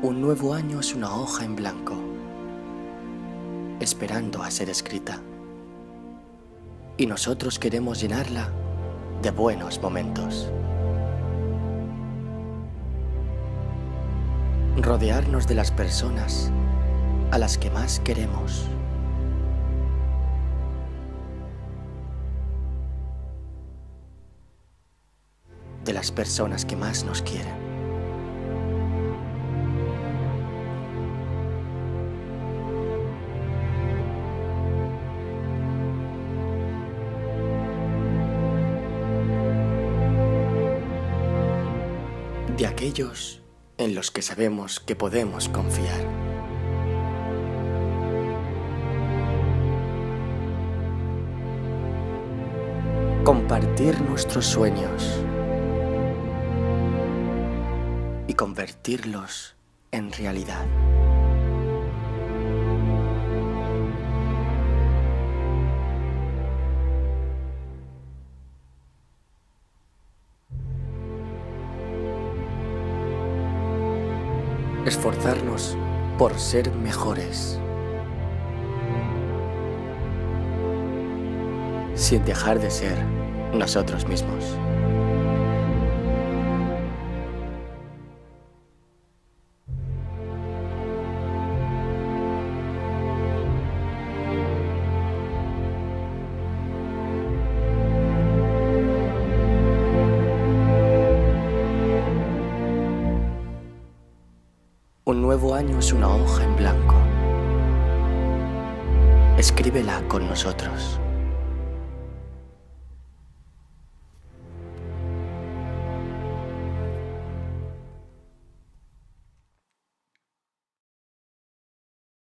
Un nuevo año es una hoja en blanco, esperando a ser escrita. Y nosotros queremos llenarla de buenos momentos. Rodearnos de las personas a las que más queremos. De las personas que más nos quieren. De aquellos en los que sabemos que podemos confiar. Compartir nuestros sueños y convertirlos en realidad. Esforzarnos por ser mejores, sin dejar de ser nosotros mismos. Un nuevo año es una hoja en blanco. Escríbela con nosotros.